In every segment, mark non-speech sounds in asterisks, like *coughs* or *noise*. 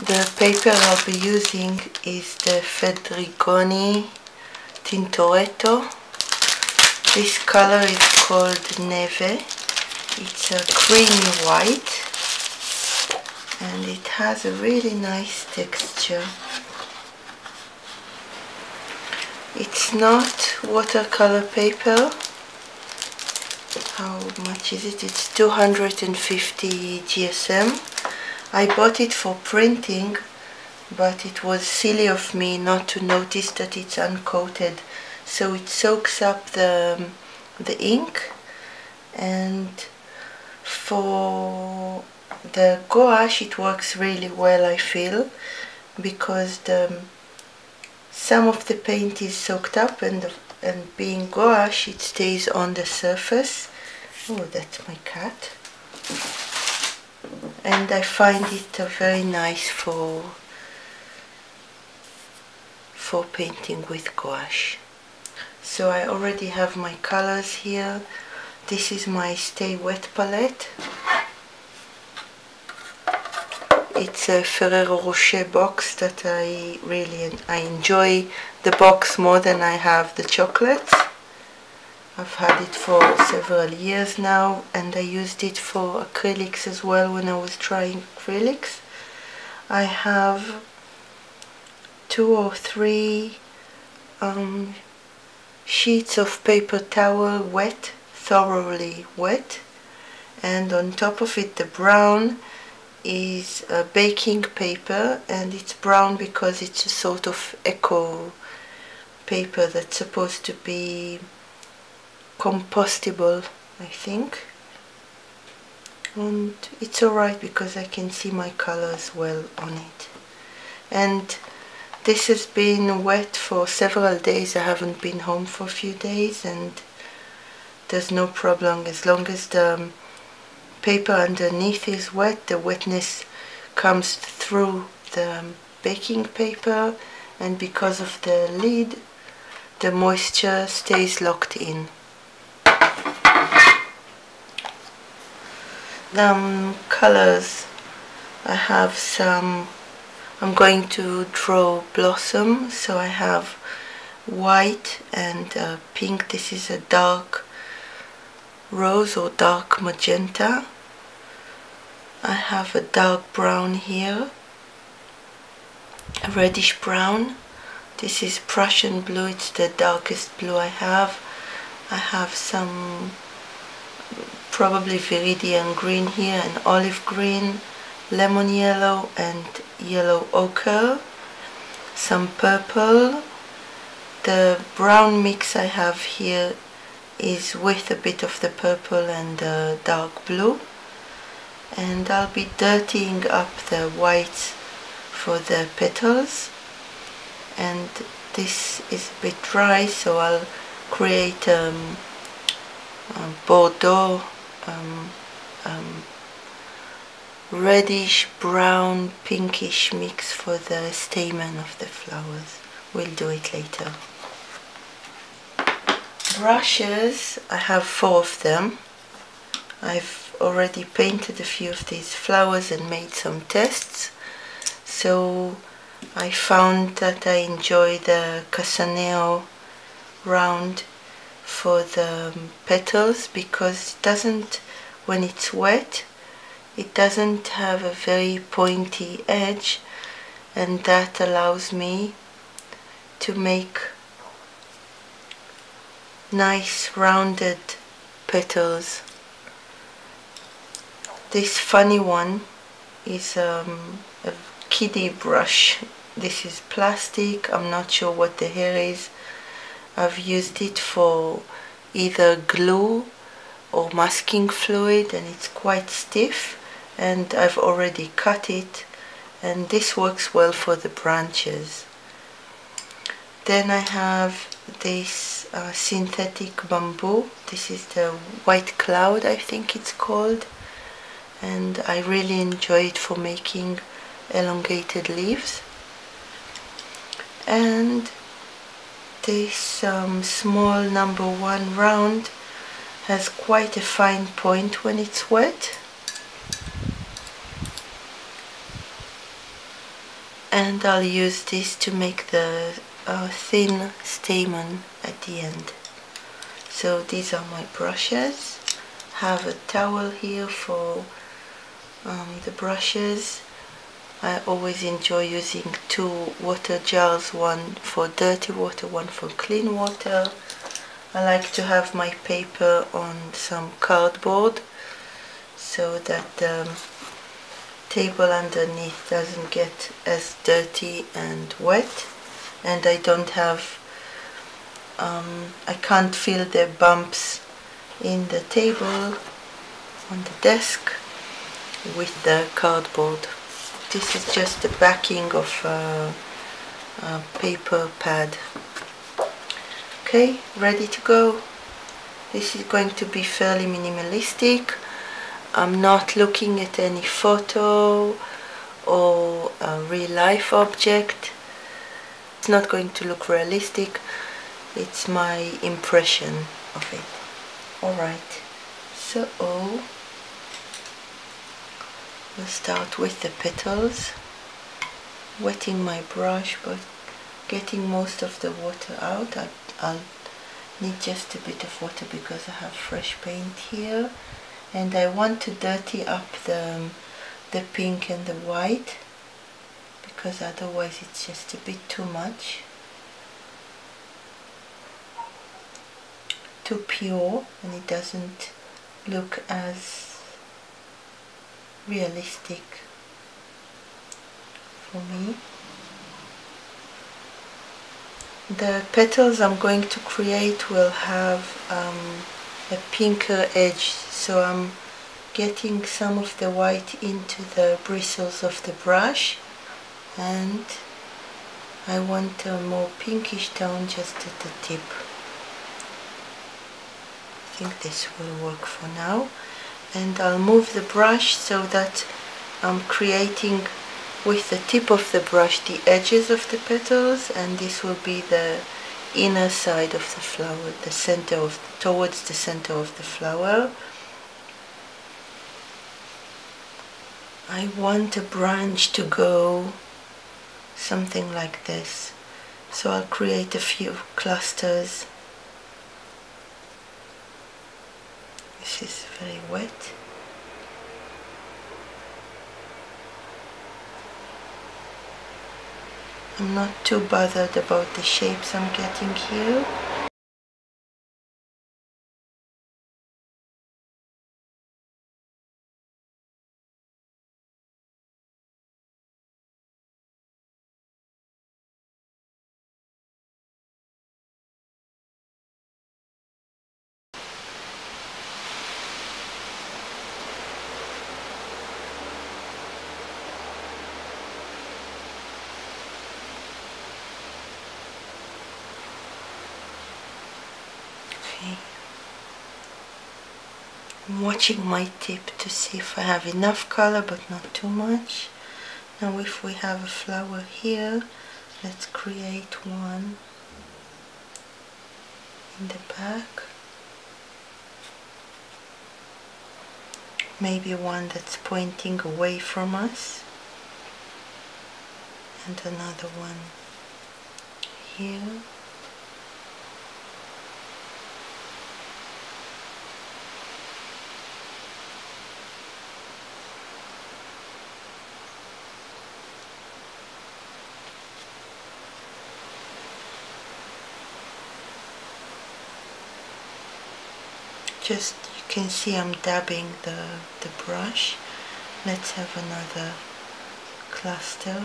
The paper I'll be using is the Fedrigoni Tintoretto. This color is called Neve. It's a creamy white and it has a really nice texture. It's not watercolor paper. How much is it? It's 250 GSM. I bought it for printing, but it was silly of me not to notice that it's uncoated. So it soaks up the, um, the ink and for the gouache it works really well I feel because the um, some of the paint is soaked up and and being gouache it stays on the surface oh that's my cat and I find it a very nice for for painting with gouache. So I already have my colors here. This is my stay wet palette. It's a Ferrero Rocher box that I really I enjoy the box more than I have the chocolates. I've had it for several years now and I used it for acrylics as well when I was trying acrylics. I have two or three um, sheets of paper towel wet, thoroughly wet and on top of it the brown is a baking paper and it's brown because it's a sort of eco paper that's supposed to be compostable I think. And it's alright because I can see my colors well on it. And this has been wet for several days. I haven't been home for a few days and there's no problem. As long as the um, paper underneath is wet, the wetness comes through the um, baking paper. And because of the lid the moisture stays locked in. Um, colors I have some I'm going to draw blossom so I have white and uh, pink this is a dark rose or dark magenta. I have a dark brown here, a reddish brown. This is Prussian blue, it's the darkest blue I have. I have some probably viridian green here and olive green, lemon yellow and yellow ochre, some purple. The brown mix I have here is with a bit of the purple and the dark blue and I'll be dirtying up the whites for the petals and this is a bit dry so I'll create um, a Bordeaux um, um, reddish brown pinkish mix for the stamen of the flowers. We'll do it later. Brushes I have four of them. I've already painted a few of these flowers and made some tests. So I found that I enjoy the Casaneo round for the petals because it doesn't when it's wet it doesn't have a very pointy edge and that allows me to make nice rounded petals. This funny one is um, a kiddie brush. This is plastic, I'm not sure what the hair is. I've used it for either glue or masking fluid and it's quite stiff and I've already cut it and this works well for the branches. Then I have this uh, synthetic bamboo. This is the white cloud I think it's called. And I really enjoy it for making elongated leaves. And this um, small number one round has quite a fine point when it's wet. And I'll use this to make the uh, thin stamen at the end. So these are my brushes. Have a towel here for um, the brushes I always enjoy using two water jars one for dirty water one for clean water. I like to have my paper on some cardboard so that the table underneath doesn't get as dirty and wet. And I don't have um, I can't feel the bumps in the table on the desk with the cardboard this is just the backing of a, a paper pad. Okay ready to go. This is going to be fairly minimalistic. I'm not looking at any photo or a real life object. It's not going to look realistic. It's my impression of it. Alright so we'll start with the petals. Wetting my brush but getting most of the water out. I, I'll need just a bit of water because I have fresh paint here. And I want to dirty up the, um, the pink and the white because otherwise it's just a bit too much. Too pure and it doesn't look as realistic for me. The petals I'm going to create will have um, a pinker edge so I'm getting some of the white into the bristles of the brush and I want a more pinkish tone just at the tip. I think this will work for now and I'll move the brush so that I'm creating with the tip of the brush the edges of the petals and this will be the inner side of the flower, the center of, towards the center of the flower. I want a branch to go something like this. So I'll create a few clusters. Is very wet. I'm not too bothered about the shapes I'm getting here. I'm watching my tip to see if I have enough color but not too much. Now if we have a flower here, let's create one in the back. Maybe one that's pointing away from us. And another one here. Just you can see I'm dabbing the, the brush. Let's have another cluster.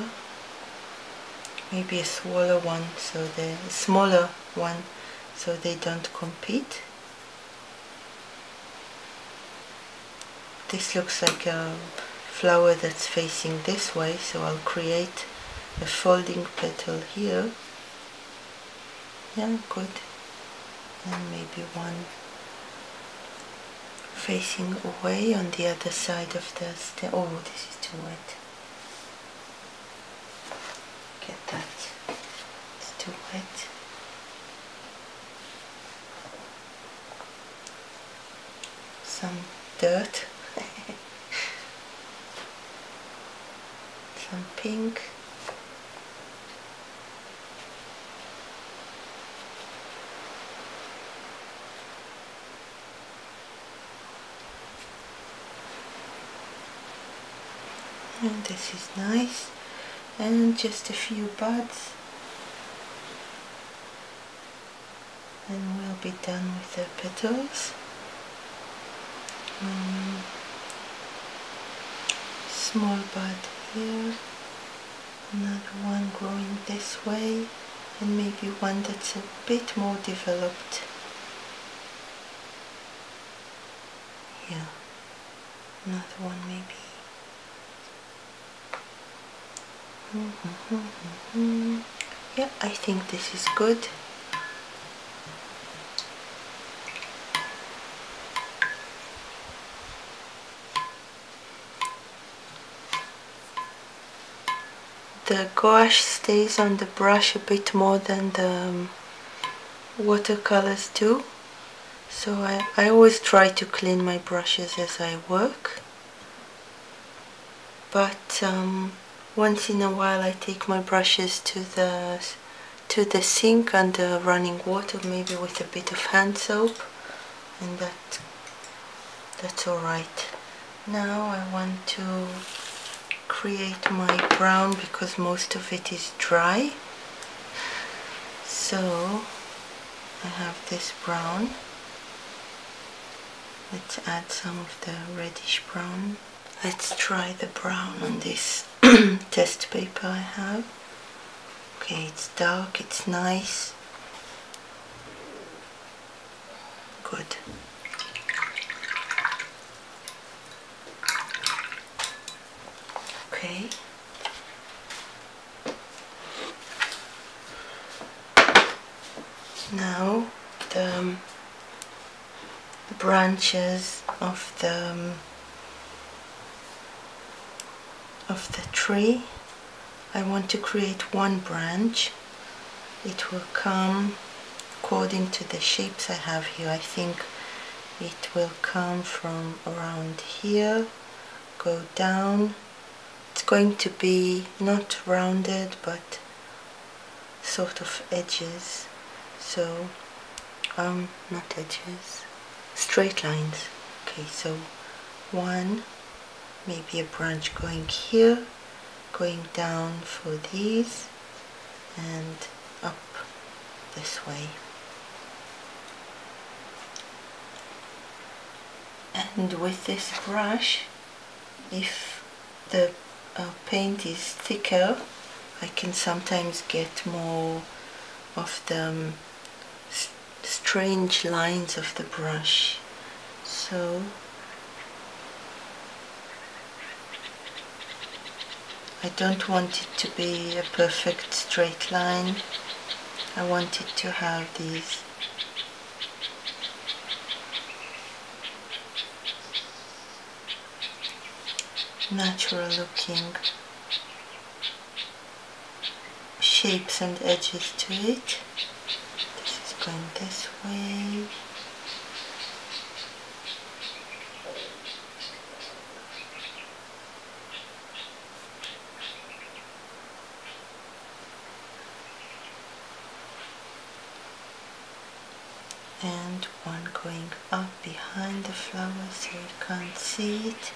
Maybe a smaller one so the smaller one so they don't compete. This looks like a flower that's facing this way so I'll create a folding petal here. Yeah good. And maybe one facing away on the other side of the stem. Oh, this is too wet. Get that. It's too wet. Some dirt. *laughs* Some pink. And this is nice. And just a few buds. And we'll be done with the petals. Um, small bud here. Another one growing this way. And maybe one that's a bit more developed. Yeah. Another one maybe yeah I think this is good. The gouache stays on the brush a bit more than the um, watercolors do. So I, I always try to clean my brushes as I work. But um, once in a while I take my brushes to the to the sink under running water maybe with a bit of hand soap. And that that's alright now I want to create my brown because most of it is dry. So I have this brown. Let's add some of the reddish brown. Let's try the brown on this *coughs* test paper I have. Okay it's dark it's nice. Good. Okay. Now the um, branches of the um, of the tree. I want to create one branch. It will come according to the shapes I have here. I think it will come from around here go down. It's going to be not rounded but sort of edges. So um not edges straight lines. Okay so one maybe a branch going here going down for these and up this way. And with this brush if the uh, paint is thicker I can sometimes get more of the um, strange lines of the brush. So I don't want it to be a perfect straight line I want it to have these natural looking shapes and edges to it. This is going this way. and one going up behind the it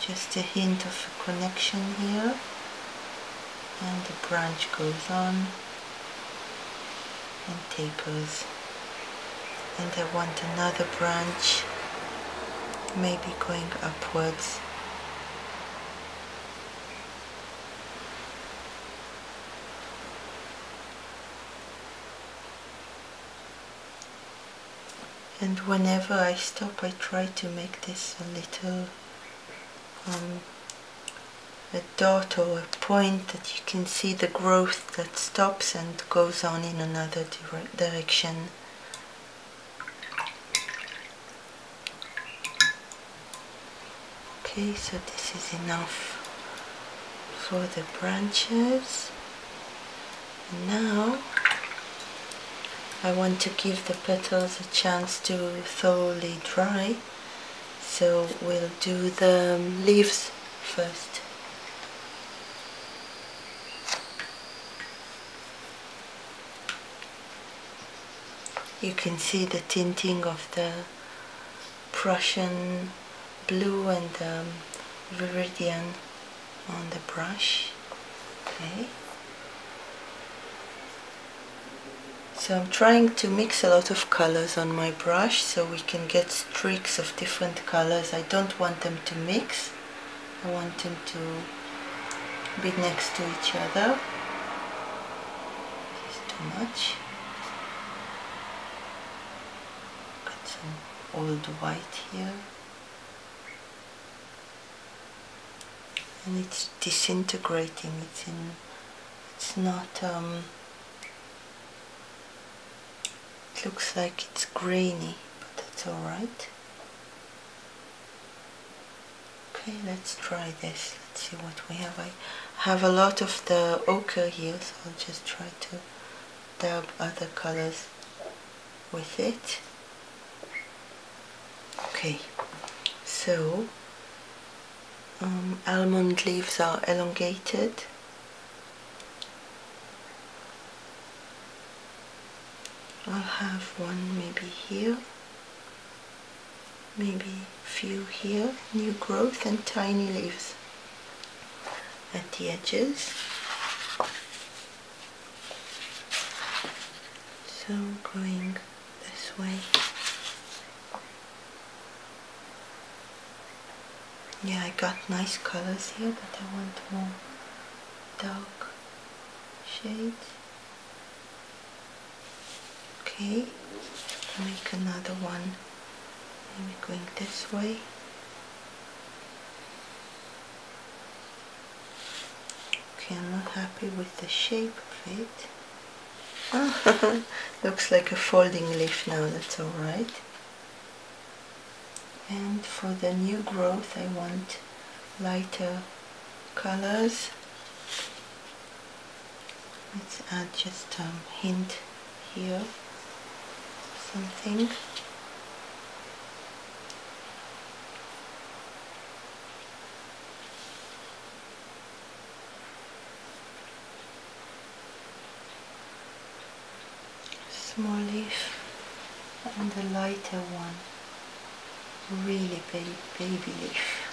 just a hint of a connection here. And the branch goes on. And tapers. And I want another branch. Maybe going upwards and whenever I stop I try to make this a little um, a dot or a point that you can see the growth that stops and goes on in another dire direction. Okay, so this is enough for the branches. Now I want to give the petals a chance to thoroughly dry. So we'll do the leaves first. You can see the tinting of the Prussian blue and um, Viridian on the brush. Okay so I'm trying to mix a lot of colors on my brush so we can get streaks of different colors. I don't want them to mix. I want them to be next to each other. This is too much. Got some old white here. And it's disintegrating. It's in it's not um, looks like it's grainy but that's alright okay let's try this. Let's see what we have. I have a lot of the ochre here so I'll just try to dab other colors with it. Okay so um, almond leaves are elongated I'll have one maybe here maybe few here new growth and tiny leaves at the edges. So going this way. Yeah I got nice colors here but I want more dark shades okay. Make another one. Maybe going this way. Okay I'm not happy with the shape of it. *laughs* Looks like a folding leaf now that's alright and for the new growth I want lighter colors. Let's add just a hint here something small leaf and the lighter one really baby, baby leaf.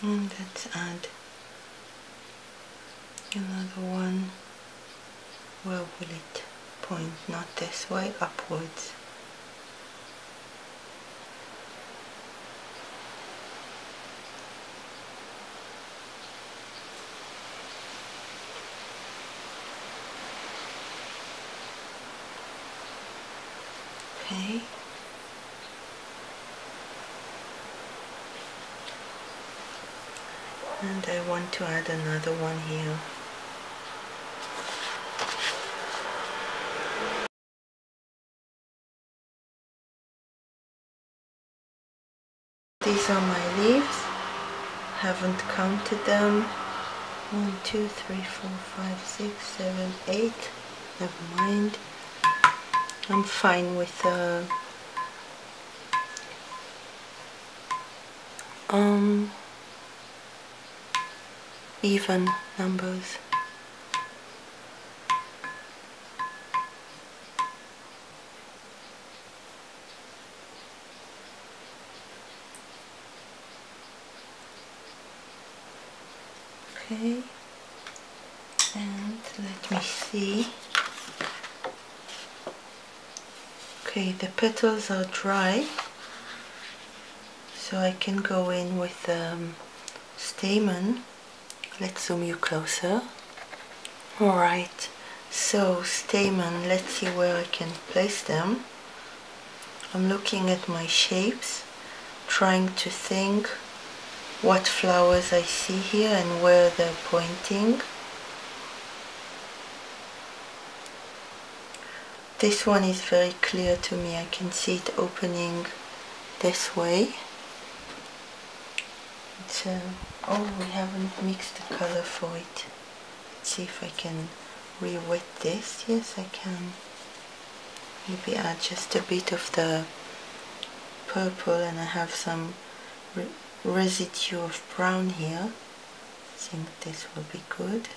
Mm, and let's add another one. Where will it point? Not this way, upwards. Okay. And I want to add another one here. These are my leaves. Haven't counted them. One, two, three, four, five, six, seven, eight. Never mind. I'm fine with uh, um, even numbers. Okay, and let me see. Okay, the petals are dry, so I can go in with the um, stamen. Let's zoom you closer. Alright, so stamen, let's see where I can place them. I'm looking at my shapes, trying to think what flowers I see here and where they're pointing. This one is very clear to me. I can see it opening this way. Uh, oh, we haven't mixed the color for it. Let's see if I can re-wet this. Yes, I can. Maybe add just a bit of the purple and I have some re residue of brown here. I think this will be good.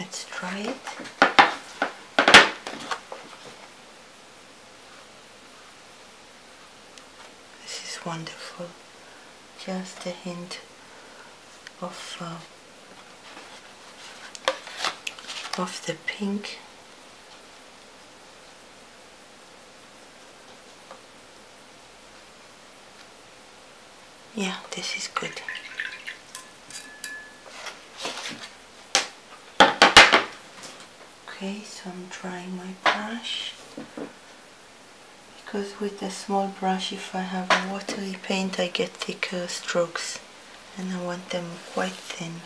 Let's try it. This wonderful. Just a hint of uh, of the pink. Yeah this is good. Okay so I'm drying my brush because with a small brush if I have a watery paint I get thicker strokes and I want them quite thin.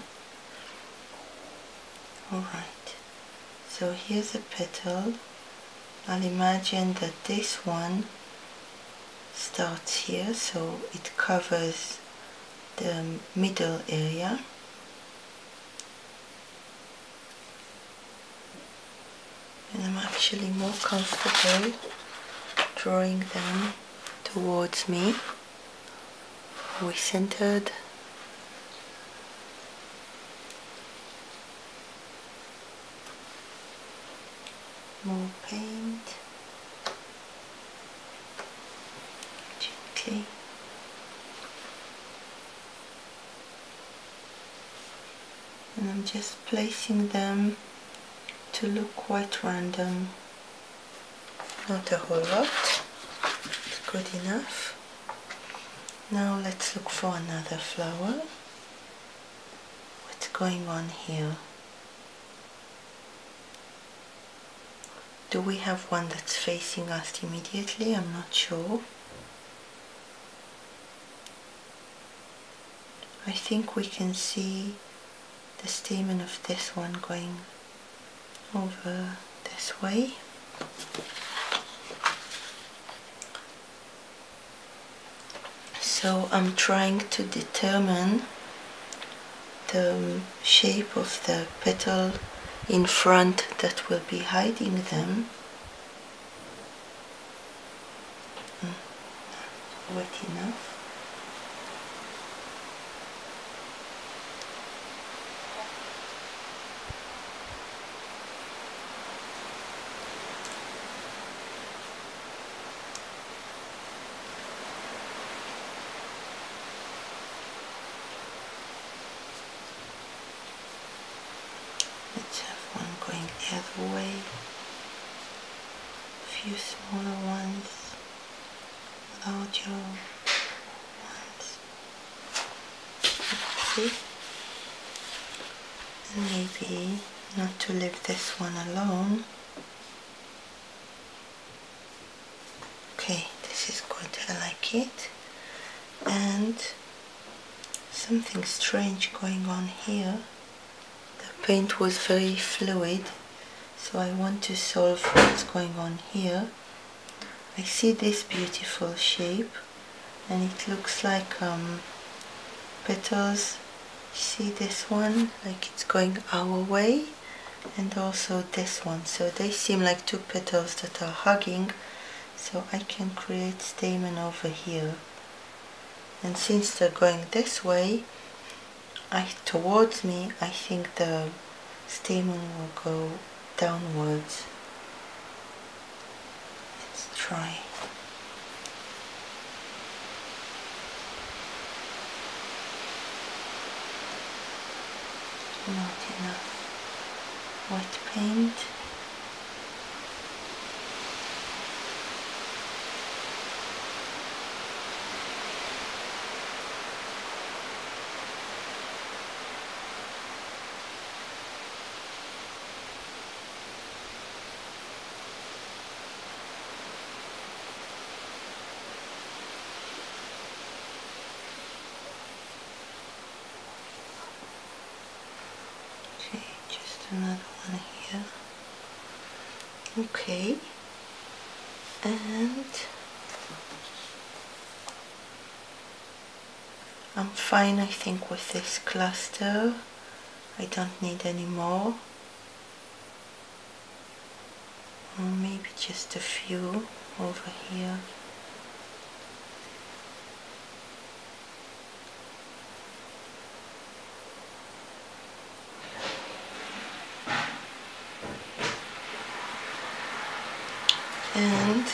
Alright so here's a petal. I'll imagine that this one starts here so it covers the middle area. And I'm actually more comfortable drawing them towards me. We centered. More paint. Gently. And I'm just placing them to look quite random. Not a whole lot good enough. Now let's look for another flower. What's going on here? Do we have one that's facing us immediately? I'm not sure. I think we can see the stamen of this one going over this way. So I'm trying to determine the shape of the petal in front that will be hiding them. Mm, wet enough. Let's have one going the other way. A few smaller ones, larger ones. See? Maybe not to leave this one alone. Okay, this is good, I like it. And something strange going on here the paint was very fluid so I want to solve what's going on here. I see this beautiful shape and it looks like um, petals. See this one? Like it's going our way and also this one. So they seem like two petals that are hugging. So I can create stamen over here. And since they're going this way I, towards me I think the stamen will go downwards. Let's try. Not enough. White paint Okay, just another one here. Okay, and I'm fine I think with this cluster. I don't need any more. or maybe just a few over here and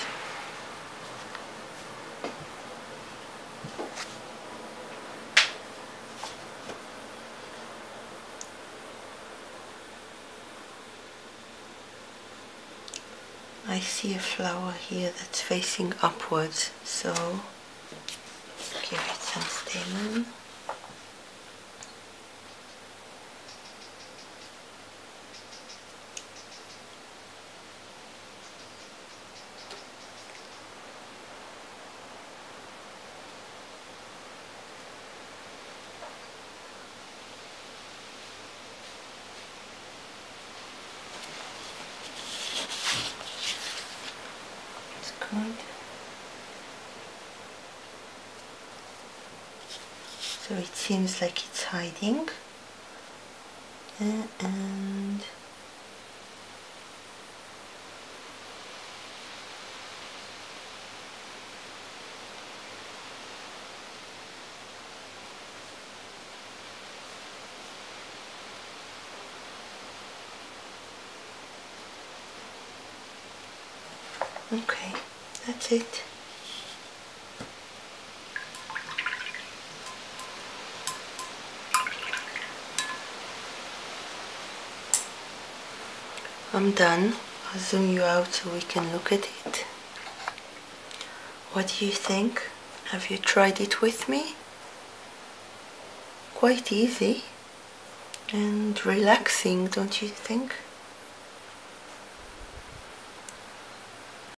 I see a flower here that's facing upwards so give it some stamen good. So it seems like it's hiding. Uh, and Okay, that's it. I'm done. I'll zoom you out so we can look at it. What do you think? Have you tried it with me? Quite easy and relaxing, don't you think?